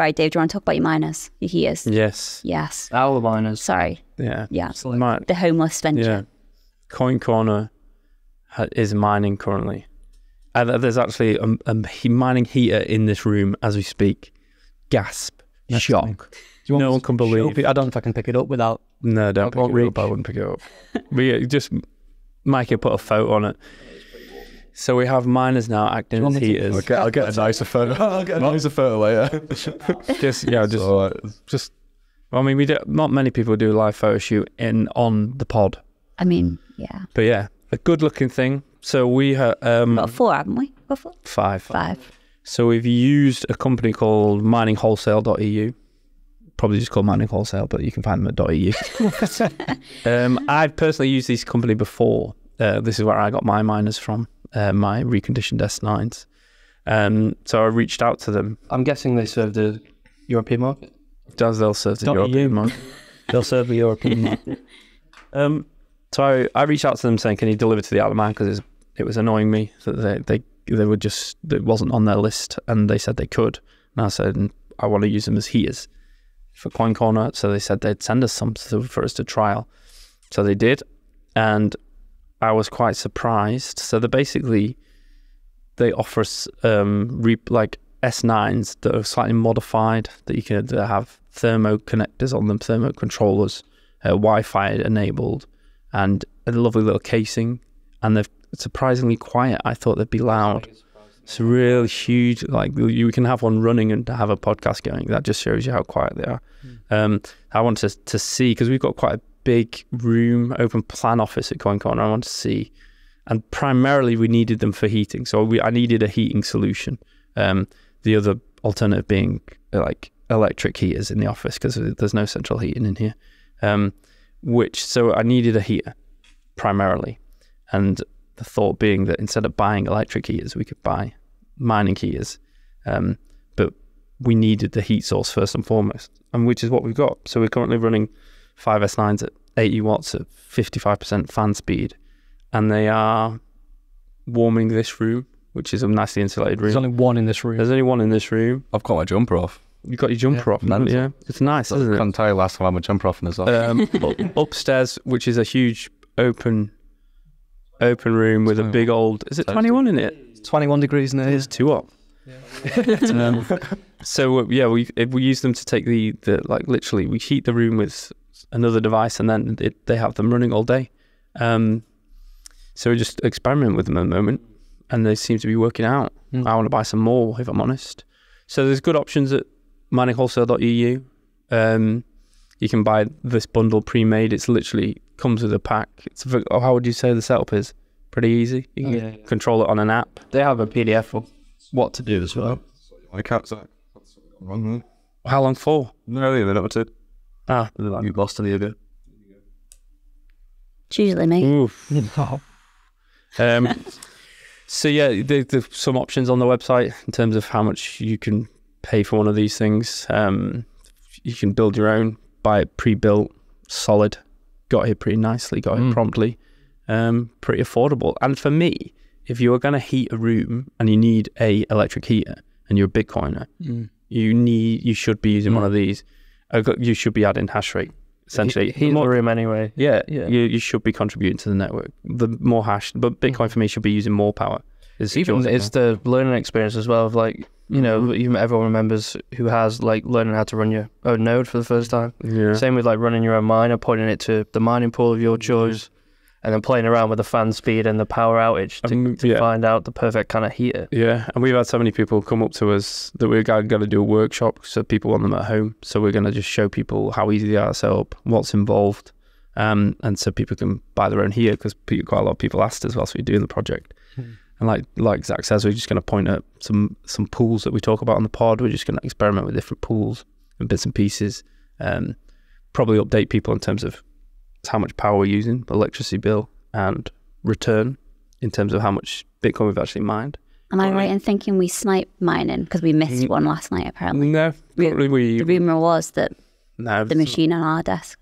Right, Dave, do you want to talk about your miners, your heaters? Yes. Yes. Our miners. Sorry. Yeah. Yeah. Mi- The homeless venture. yeah. CoinCorner ha- is mining currently. And uh, there's actually a, a mining heater in this room as we speak. Gasp. That's Shock. Do you want No one can believe. you? I don't know if I can pick it up without. No, don't I pick won't it up. I wouldn't pick it up. we uh, just Mikey put a photo on it. So we have miners now acting want as heaters. I'll get, I'll get a nicer photo. I'll get a nicer photo later. Just yeah, just All right. just. Well, I mean, we do, not many people do a live photo shoot in on the pod, I mean, yeah. but yeah, a good-looking thing. So we have um, Got four, haven't we? Got four? five. Five. So we've used a company called miningwholesale.eu. Probably just called Mining Wholesale, but you can find them at .eu. um, I've personally used this company before. Uh, this is where I got my miners from, uh, my reconditioned S9s. Um, so I reached out to them. I'm guessing they serve the European market. Does they'll serve the Dot European EU. market. They'll serve the European market. Um, so I, I reached out to them saying, "Can you deliver to the Isle of Man?" Because it was annoying me that they, they they were just it wasn't on their list, and they said they could. And I said, "I want to use them as heaters for CoinCorner." So they said they'd send us some to, for us to trial. So they did, and I was quite surprised. So they basically they offer us um, re- like S9s that are slightly modified that you can that have thermo connectors on them, thermo controllers, uh, Wi-Fi enabled, and a lovely little casing. And they're surprisingly quiet. I thought they'd be loud. It's really huge. Like you can have one running and have a podcast going. That just shows you how quiet they are. Um, I want to to see because we've got quite a big room, open plan office at CoinCorner. I want to see, and primarily we needed them for heating. So we I needed a heating solution. Um, the other alternative being like electric heaters in the office because there's no central heating in here. Um, which so I needed a heater primarily, and the thought being that instead of buying electric heaters, we could buy mining heaters. Um, but we needed the heat source first and foremost, and which is what we've got. So we're currently running five S9s at 80 watts at 55% fan speed, and they are warming this room, which is a nicely insulated room. There's only one in this room. There's only one in this room. I've got my jumper off. You've got your jumper Yeah, off, haven't yeah. It's nice, I isn't it? can't tell you last time I had my jumper off in the sun. um, upstairs, which is a huge open open room with a big old. Is it twenty one in it? It's 21 degrees in there. It's two up. um, so uh, yeah, we we use them to take the the like literally we heat the room with another device and then it, they have them running all day. Um, so we just experiment with them at the moment, and they seem to be working out. Mm. I want to buy some more if I'm honest. So there's good options at miningwholesale.eu. Um, you can buy this bundle pre-made. It's literally comes with a pack. It's oh, how would you say the setup is? Pretty easy. You can Yeah. control it on an app. They have a PDF of what to do as well. My cat's like, what's wrong with it? How long for? No, they're not to. Ah, You lost any of it. It's usually me. oof. Um, so yeah, there, there's some options on the website in terms of how much you can pay for one of these things. Um, you can build your own, buy it pre-built, solid, got here pretty nicely, got Mm. it promptly, um, pretty affordable. And for me, if you are going to heat a room and you need a electric heater and you're a Bitcoiner, Mm. you need you should be using one Mm. of these. Uh, You should be adding hash rate essentially. Heat the More- room anyway. yeah, Yeah. You, you should be contributing to the network. The more hash, but Bitcoin for me should be using more power. It's Even it's the learning experience as well of like you know Mhm. even everyone remembers who has like learning how to run your own node for the first time. yeah. Same with like running your own miner, pointing it to the mining pool of your choice, and then playing around with the fan speed and the power outage to, Um, to find out the perfect kind of heater. Yeah, and we've had so many people come up to us that we're going to do a workshop, so people want them at home. So we're going to just show people how easy they are to set up, what's involved, um, and so people can buy their own here because quite a lot of people asked as well. So we're doing the project, Hmm. and like like Zakk says, we're just going to point at some some pools that we talk about on the pod. We're just going to experiment with different pools and bits and pieces. Um, probably update people in terms of how much power we're using, electricity bill, and return in terms of how much Bitcoin we've actually mined. Am I Right. right in thinking we snipe mining because we missed Mm. one last night? Apparently, No, We- currently we the rumor was that no the machine on our desk.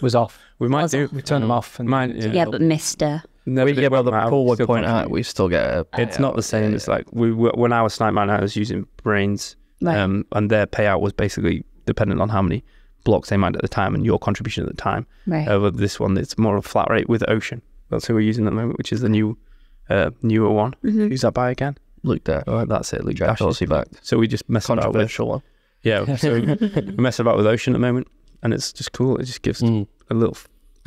Was off. We might Was do. We turned them off. And Mine, yeah. Yeah, but Mister. No, we, but yeah, well, the won't pool would point out. We still get a. It's not the same. It's like we when I was snipe mine, I was using Braiins. Right. um, and their payout was basically dependent on how many blocks they mined at the time and your contribution at the time. right. Over this one, it's more of a flat rate with Ocean. That's who we're using at the moment, which is the new, uh, newer one. Mhm. Who's that by again? Luke there. Oh, that's it. Luke Jack Dash. Back. So we just mess about with Controversial one. yeah. So we mess about with Ocean at the moment, and it's just cool. It just gives Mm. a little,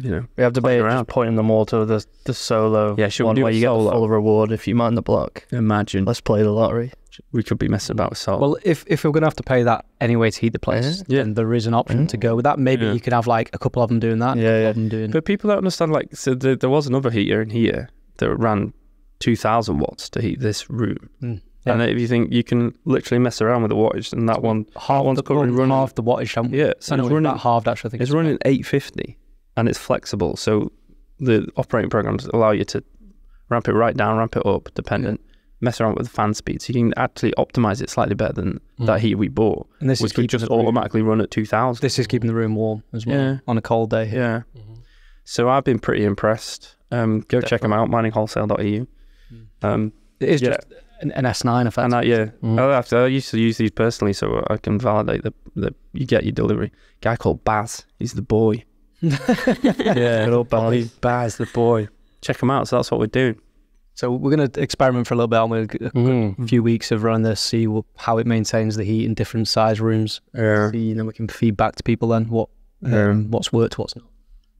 you know, We have debated around. just pointing them all to the the solo Yeah, should we one do where a you get solo? the full reward if you mine the block. imagine Let's play the lottery. We could be messing about with salt. Well, if if we're going to have to pay that anyway to heat the place, Yeah. then there is an option to go with that. Maybe Yeah. you could have like a couple of them doing that. Yeah, yeah. doing. But people don't understand. Like, so there, there was another heater in here that ran two thousand watts to heat this room. Mm, And if you think you can literally mess around with the wattage, and that one, half one's the currently running- half the wattage. haven't we? yeah, so it's it's running, halved actually. I think it's running eight fifty, and it's flexible. So the operating programs allow you to ramp it right down, ramp it up, dependent. Mess around with the fan speed, so you can actually optimize it slightly better than Mm. that heater we bought, And this is which could just the room- automatically run at two thousand. This is keeping the room warm as well Yeah. on a cold day. Yeah. So I've been pretty impressed. Um, go check them out, miningwholesale.eu. Um, It is Yeah. just an, an S9 effect. and I, yeah, Mm. I, have to, I used to use these personally so I can validate that that you get your delivery. Guy called Baz, he's the boy. yeah, Good old Baz. Baz, the boy. Check him out. So that's what we're doing. So we're going to experiment for a little bit. aren't we? A Mm. few weeks of running this, see wh- how it maintains the heat in different size rooms. Yeah. See, and then we can feed back to people then what um, Um, what's worked, what's not.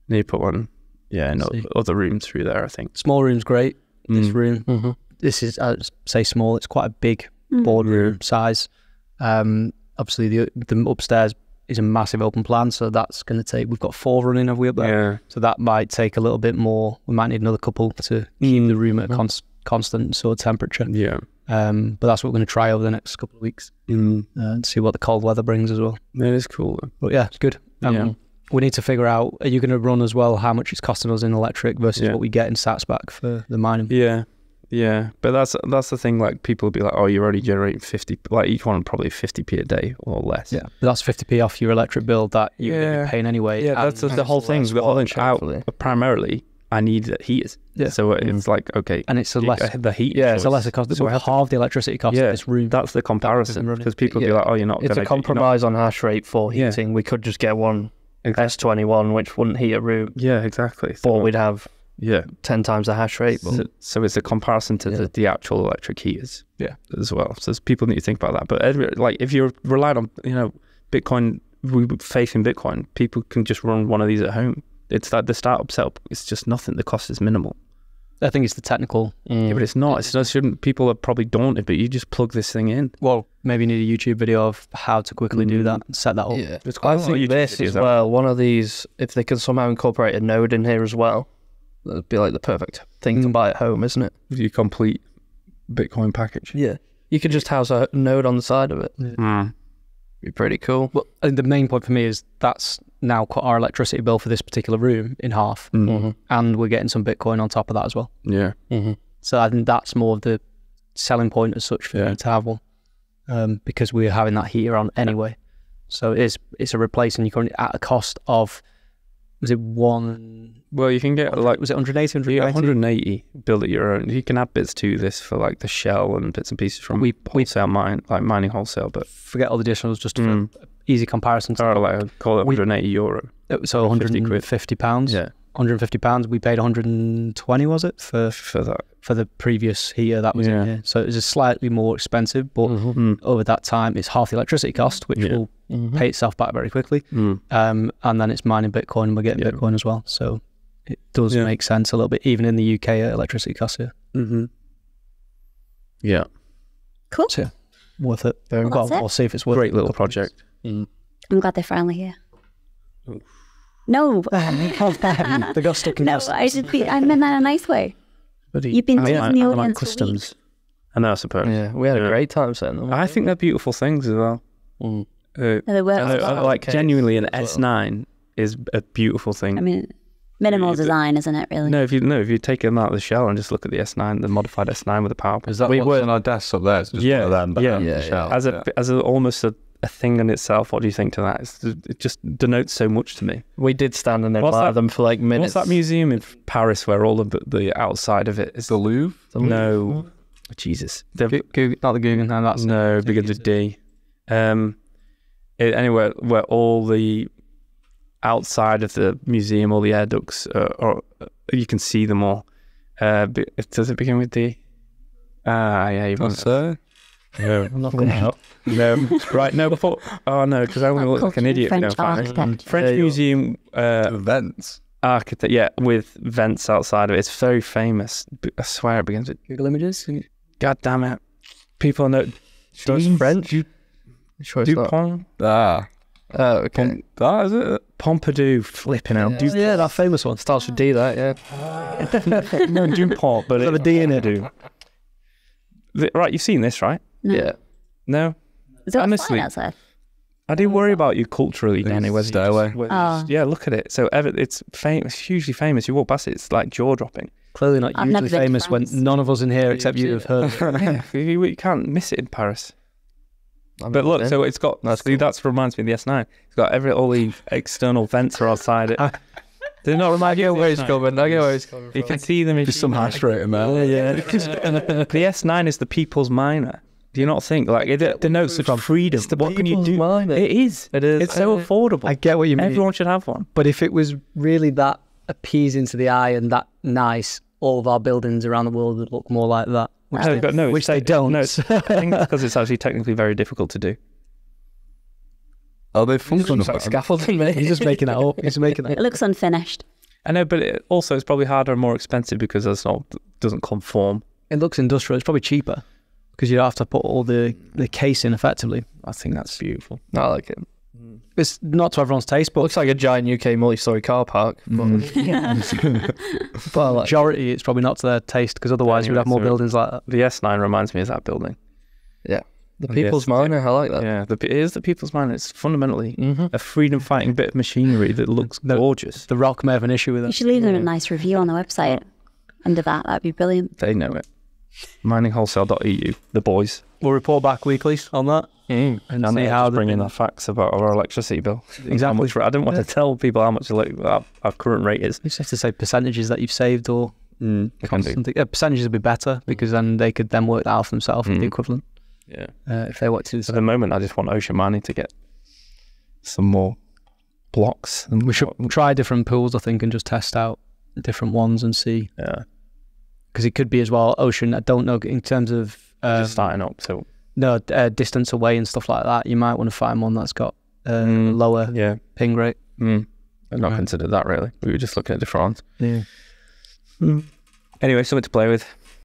Need to put one. Yeah, no, See. other rooms through there. I think. Small room's great. This Mm. room, Mm-hmm. this is I say small. It's quite a big Mm. boardroom size. Um, obviously the the upstairs is a massive open plan, so that's going to take. We've got four running, have we up there? Yeah. So that might take a little bit more. We might need another couple to keep the room at a cons- constant sort of temperature. Yeah. Um, but that's what we're going to try over the next couple of weeks Mm. uh, and see what the cold weather brings as well. That is cool. though. But yeah, it's good. Um, Yeah. We need to figure out. Are you going to run as well? How much it's costing us in electric versus Yeah. what we get in sats back for the mining? Yeah. Yeah, but that's that's the thing. Like people be like, "Oh, you're already generating fifty. Like each one probably fifty p a day or less." Yeah, but that's fifty p off your electric bill that you're Yeah. paying anyway. Yeah, that's the, the whole thing. The whole thing. Out, primarily, I need heaters. Yeah. So it's like okay, and it's a you- less. uh, the heat. Yeah, it's a lesser cost. So have half the electricity cost Yeah, of this room. That's the comparison because people be like, "Oh, you're not." It's a you're not- compromise on hash rate for Yeah. heating. We could just get one Exactly. S21, which wouldn't heat a room, Yeah, exactly. but So, we'd have yeah. 10 times the hash rate. But So, so it's a comparison to Yeah. the, the actual electric heaters. Yeah. As well. So there's people need to think about that. But every, like, if you're relying on, you know, Bitcoin, we- faith in Bitcoin, people can just run one of these at home. It's like the startup setup. It's just nothing. The cost is minimal. I think it's the technical. Yeah, but it's not. It's not. Shouldn't people are probably daunted, but you just plug this thing in. Well, maybe you need a YouTube video of how to quickly do Mm. that and set that up. yeah. There's quite a I lot of think this as well, one of these, if they can somehow incorporate a node in here as well, that'd be like the perfect thing to Mm. buy at home, isn't it? with your complete Bitcoin package. Yeah. You could just house a node on the side of it. Mm. Be pretty cool. Well, I think the main point for me is that's now cut our electricity bill for this particular room in half, Mm. Mm-hmm. and we're getting some Bitcoin on top of that as well. Yeah. Mm-hmm. So I think that's more of the selling point as such for Yeah. me to have one, um, because we're having that heater on anyway. So it is it's a replacement. You're currently at a cost of was it one Well, you can get like was it 180 you get 190? 180 build it your own. You can add bits to this for like the shell and bits and pieces from We- we- wholesale mine, like mining wholesale. But Forget all the additionals just for Mm. easy comparison. Or like I'd call it We- 180 euro. so 150 pounds. Yeah, 150 pounds. We paid 120 was it for for that. for the previous heater that was Yeah. in here. So it was slightly more expensive, but Mm. over that time it's half the electricity cost, which Yeah. will Mm-hmm. pay itself back very quickly. Mm. Um, and then it's mining Bitcoin, and we're getting Yeah. Bitcoin as well. So it does Yeah. make sense a little bit, even in the UK electricity costs here. Mm-hmm. Yeah, Cool. So worth it. Well, well, that's it. we'll see if it's worth great it. little project. I'm glad they're finally here. Oof. No. they got stuck in no, customs. I should be. I meant that in a nice way. Bloody- You've been I teasing the I like audience for customs. I know, I suppose. Yeah, we had a great time setting them. I think they're beautiful things as well. Mm. Uh, No, they were. I- I like genuinely, an S9 is a beautiful thing. I mean, minimal Yeah, but- design, isn't it? Really. no, if you no, if you take them out of the shell and just look at the S9, the modified S9 with the power. Is that we what's were on our desks up there? It's just Yeah, one them, but yeah. yeah, Yeah, the shell. as a yeah. as a, almost a, a thing in itself. What do you think to that? It's, it just denotes so much to me. We did stand and What's admire them for like minutes. What's that museum in Paris where all of the, the outside of it is the Louvre. The- no, Jesus, the, Go- Google, not the Guggenheim. That's no begins with D. Um, it, anywhere where all the outside of the museum, all the air ducts, uh, or uh, you can see them all. Uh, be- does it begin with D? Ah, yeah, you What's that? No, I'm not going to help. no, right, no, before. Oh no, because I want to look like an Cultural idiot. French no, fine. French There museum uh, Events. architect, yeah, with vents outside of it. It's very famous. I swear it begins with Google Images. God damn it. People know Sure it's French? Sure it's not. Dupont, Ah. Oh, okay. That is it. Pompidou, flipping out. Oh, yeah, that famous one. Starts with D, that, yeah. no, Dupont, but Got a it, D in it. do. Right, you've seen this, right? No. Yeah. No, Is it Honestly. honestly, outside? I do worry about you culturally, Think Danny. it's Whether you Stairway. Oh. yeah, look at it. So ever, it's famous, hugely famous. You walk past it, it's like jaw dropping. Clearly not I've never been famous when none of us in here except you have heard. of it. you, you can't miss it in Paris. I'm But look, in. so it's got That's see, cool. that's reminds me of the S9. It's got every all the external vents are outside it. They're not remind you get of where the he's S9? coming. I get where he's coming You from. can see them. Just some hash rate in there. Yeah, the S9 is the people's miner. Do you not think like it denotes such freedom? It's the what can you do? miner. It is. It is. It's so affordable. I get what you mean. Everyone should have one. But if it was really that appeasing to the eye and that nice, all of our buildings around the world would look more like that. Which, oh, No, they, but no, which it's they don't. No, it's, I think it's because it's actually technically very difficult to do. Oh, Are they functional? Looks like scaffolding, mate. He's just making that up. He's making that It looks unfinished. I know, but it, also it's probably harder and more expensive because it's not doesn't conform. It looks industrial. It's probably cheaper because you don't have to put all the, the case in effectively. I think that's beautiful. I like it. It's not to everyone's taste, but it Looks like a giant UK multi-story car park. But, Mm. but like majority it's probably not to their taste because otherwise Anyway, we'd have more so- buildings like that. The S9 reminds me of that building. Yeah. The people's miner. I like that. Yeah, the, it is the people's mine. It's fundamentally Mm-hmm. a freedom fighting bit of machinery that looks No. gorgeous. The Rock may have an issue with it. You should leave them a nice review on the website under that. That'd be brilliant. They know it. Miningwholesale.eu, the boys. We'll report back weekly on that. Mm. And And see how how they've bring in been- the facts about our electricity bill. Exactly. much, I didn't want to tell people how much our, our current rate is. You just have to say percentages that you've saved or Mm, I do. something. Yeah, percentages would be better because then they could then work that out for themselves with the Mm. equivalent Yeah. uh, if they want to. At the moment, I just want Ocean Mining to get some more blocks. And We should try different pools, I think, and just test out different ones and see. Yeah. Because it could be as well ocean. I don't know in terms of um, just starting up. So no uh, distance away and stuff like that. You might want to find one that's got uh, Mm. lower yeah, ping rate. mm. I've not Right. considered that really. We were just looking at different ones. Yeah. Anyway, something to play with.